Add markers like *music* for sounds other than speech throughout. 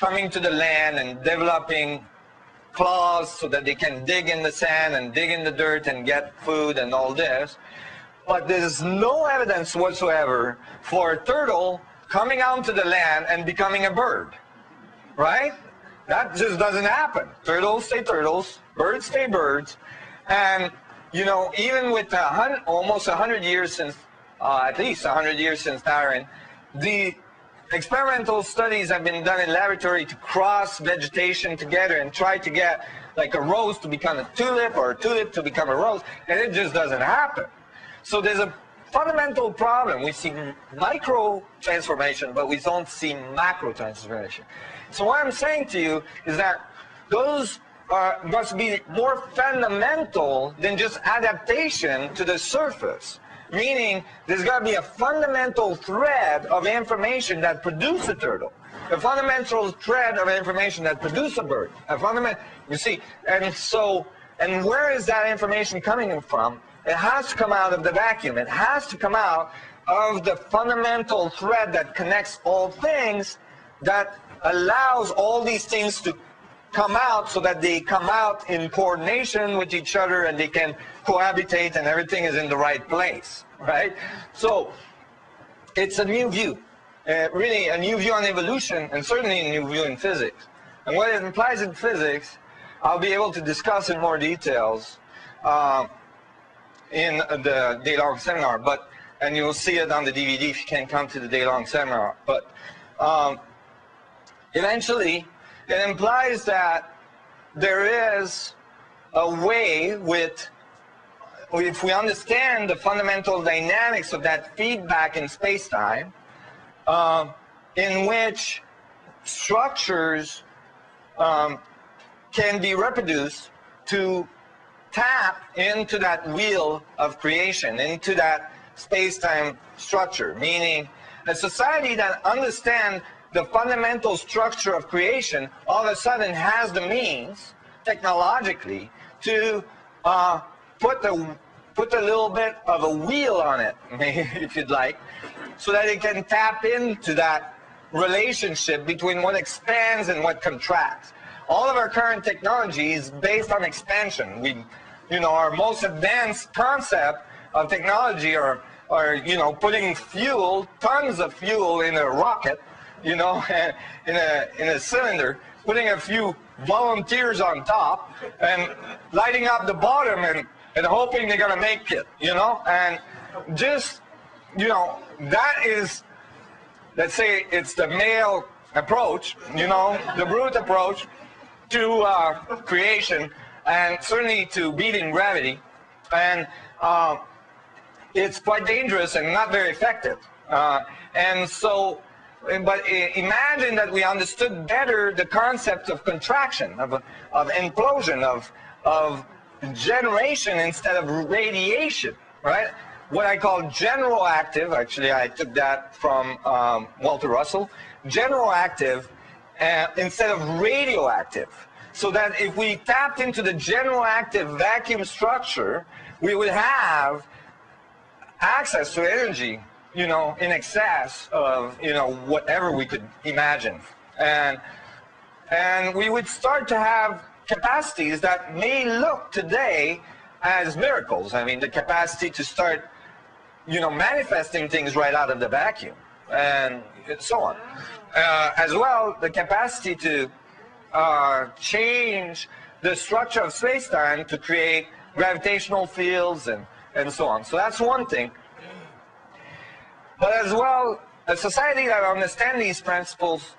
coming to the land and developing claws so that they can dig in the sand and dig in the dirt and get food and all this. But there's no evidence whatsoever for a turtle coming out to the land and becoming a bird. Right? That just doesn't happen. Turtles stay turtles, birds stay birds. And, you know, even with a hundred, almost 100 years since, uh, at least 100 years since Darwin, the experimental studies have been done in laboratory to cross vegetation together and try to get like a rose to become a tulip or a tulip to become a rose, and it just doesn't happen. So there's a fundamental problem. We see micro transformation, but we don't see macro transformation. So what I'm saying to you is that those must be more fundamental than just adaptation to the surface. Meaning, there's got to be a fundamental thread of information that produces a turtle, a fundamental thread of information that produces a bird. A fundamental, you see, and so, and where is that information coming from? It has to come out of the vacuum. It has to come out of the fundamental thread that connects all things that allows all these things to come out so that they come out in coordination with each other and they can cohabitate and everything is in the right place, right? So it's a new view, uh, really a new view on evolution and certainly a new view in physics. And what it implies in physics, I'll be able to discuss in more details uh, in the day-long seminar, but and you'll see it on the DVD if you can't come to the day-long seminar. But um, eventually, it implies that there is a way with, if we understand the fundamental dynamics of that feedback in space-time, uh, in which structures um, can be reproduced to tap into that wheel of creation, into that space-time structure, meaning a society that understands the fundamental structure of creation all of a sudden has the means technologically to uh, put the put a little bit of a wheel on it, *laughs* if you'd like, so that it can tap into that relationship between what expands and what contracts. All of our current technology is based on expansion. We, you know, our most advanced concept of technology are, are you know, putting fuel, tons of fuel in a rocket you know, *laughs* in a, in a cylinder, putting a few volunteers on top and lighting up the bottom and, and hoping they're to make it, you know, and just, you know, that is, let's say it's the male approach, you know, the brute approach to uh, creation and certainly to beating gravity. And uh, it's quite dangerous and not very effective. Uh, and so but imagine that we understood better the concept of contraction, of, of implosion, of, of generation instead of radiation, right? What I call generoactive, actually I took that from um, Walter Russell, generoactive uh, instead of radioactive. So that if we tapped into the generoactive vacuum structure, we would have access to energy you know, in excess of, you know, whatever we could imagine. And, and we would start to have capacities that may look today as miracles. I mean, the capacity to start, you know, manifesting things right out of the vacuum and so on. Uh, as well, the capacity to uh, change the structure of space-time to create gravitational fields and, and so on. So that's one thing. But as well, a society that understands these principles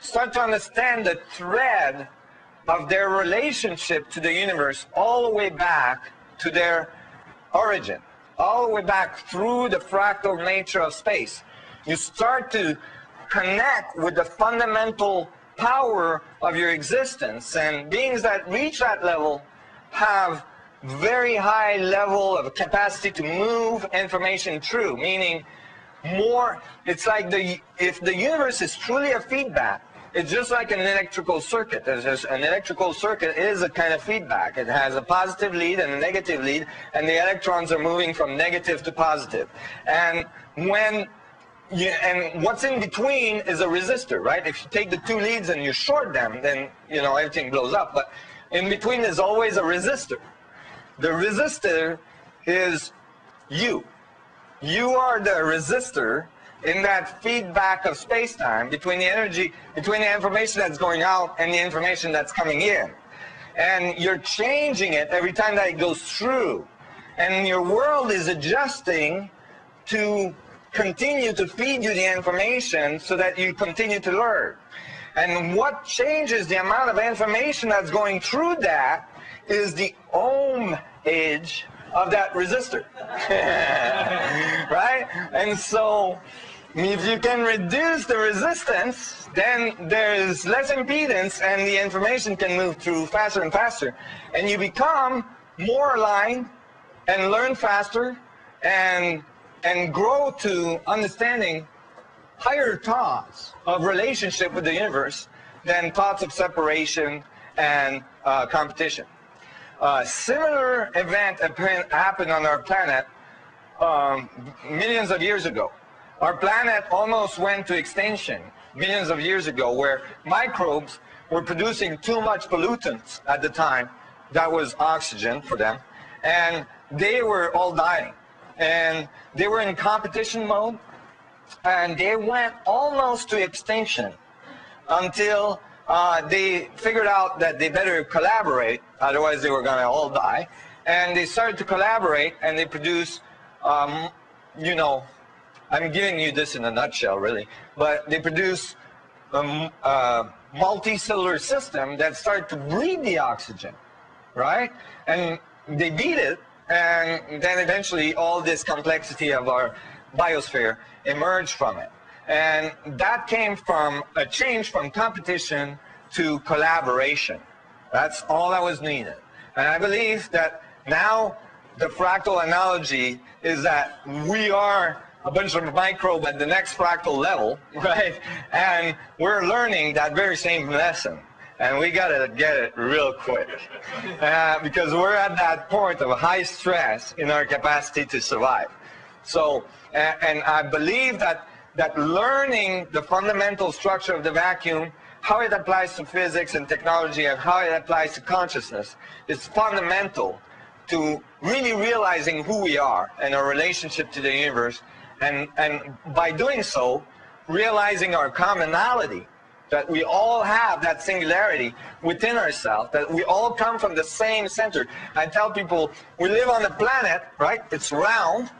start to understand the thread of their relationship to the universe all the way back to their origin, all the way back through the fractal nature of space. You start to connect with the fundamental power of your existence, and beings that reach that level have very high level of capacity to move information through, meaning more, it's like the, if the universe is truly a feedback, it's just like an electrical circuit. Just, an electrical circuit is a kind of feedback. It has a positive lead and a negative lead, and the electrons are moving from negative to positive. And when you, and what's in between is a resistor, right? If you take the two leads and you short them, then you know everything blows up. But in between is always a resistor. The resistor is you. You are the resistor in that feedback of space-time between the energy, between the information that's going out and the information that's coming in. And you're changing it every time that it goes through. And your world is adjusting to continue to feed you the information so that you continue to learn. And what changes the amount of information that's going through that is the ohm age of that resistor. *laughs* right? And so if you can reduce the resistance, then there's less impedance and the information can move through faster and faster. And you become more aligned and learn faster and and grow to understanding higher thoughts of relationship with the universe than thoughts of separation and uh, competition. A similar event happened on our planet um, millions of years ago. Our planet almost went to extinction millions of years ago where microbes were producing too much pollutants at the time. That was oxygen for them. And they were all dying. And they were in competition mode. And they went almost to extinction until uh, they figured out that they better collaborate, otherwise they were going to all die. And they started to collaborate, and they produced, um, you know, I'm giving you this in a nutshell, really, but they produced a, a multicellular system that started to breed the oxygen, right? And they beat it, and then eventually all this complexity of our biosphere emerged from it. And that came from a change from competition to collaboration. That's all that was needed. And I believe that now the fractal analogy is that we are a bunch of microbe at the next fractal level, *laughs* right? And we're learning that very same lesson. And we got to get it real quick *laughs* uh, because we're at that point of high stress in our capacity to survive. So, and I believe that that learning the fundamental structure of the vacuum, how it applies to physics and technology, and how it applies to consciousness is fundamental to really realizing who we are and our relationship to the universe. And, and by doing so, realizing our commonality, that we all have that singularity within ourselves, that we all come from the same center. I tell people, we live on the planet, right? It's round.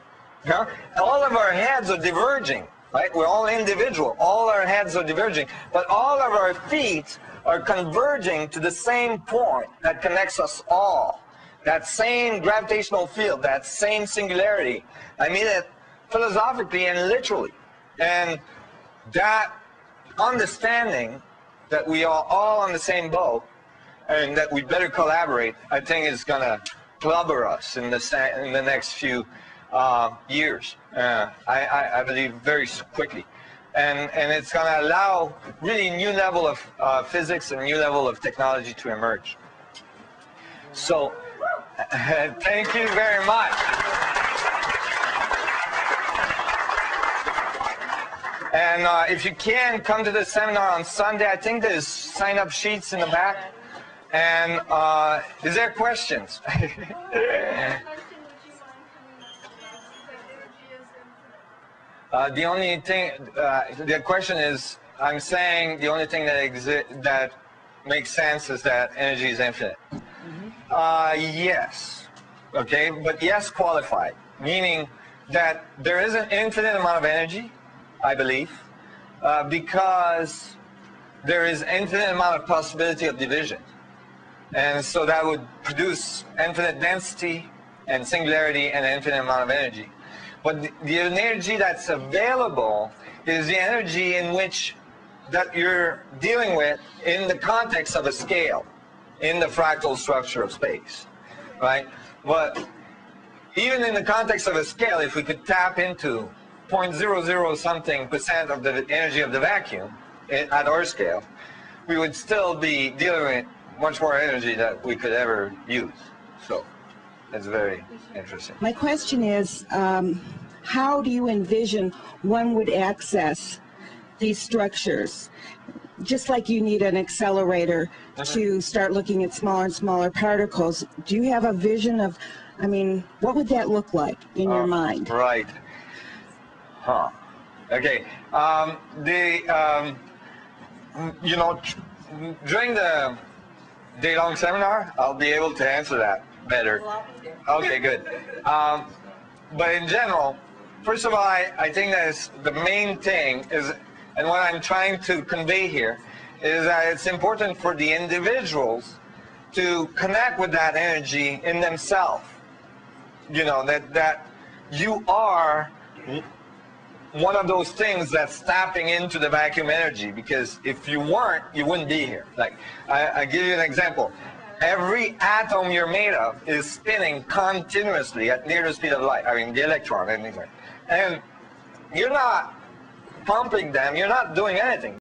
Yeah? All of our heads are diverging right? We're all individual. All our heads are diverging, but all of our feet are converging to the same point that connects us all. That same gravitational field, that same singularity. I mean it philosophically and literally. And that understanding that we are all on the same boat and that we better collaborate, I think is going to clubber us in the, in the next few uh, years. Uh, I, I, I, believe very quickly. And, and it's going to allow really new level of uh, physics and new level of technology to emerge. So *laughs* thank you very much. And uh, if you can, come to the seminar on Sunday. I think there's sign-up sheets in the back. And uh, is there questions? *laughs* Uh, the only thing, uh, the question is, I'm saying the only thing that exi- that makes sense is that energy is infinite. Mm-hmm. Uh, yes. Okay, but yes qualified, meaning that there is an infinite amount of energy, I believe, uh, because there is infinite amount of possibility of division. And so that would produce infinite density and singularity and infinite amount of energy. But the, energy that's available is the energy in which that you're dealing with in the context of a scale, in the fractal structure of space, right? But even in the context of a scale, if we could tap into 0.00 something percent of the energy of the vacuum eh, at our scale, we would still be dealing with much more energy that we could ever use. So. That's very interesting. My question is, um, how do you envision one would access these structures? Just like you need an accelerator to start looking at smaller and smaller particles, do you have a vision of, I mean, what would that look like in your mind? Right. Huh. Okay. Um, the um, you know during the day long seminar, I'll be able to answer that better. Okay, good. Um, but in general, first of all, I, I think that is the main thing is, and what I'm trying to convey here is that it's important for the individuals to connect with that energy in themselves. You know that that you are one of those things that's tapping into the vacuum energy because if you weren't, you wouldn't be here. Like, I, I give you an example. Every atom you're made of is spinning continuously at near the speed of light. I mean, the electron, anything. And you're not pumping them, you're not doing anything.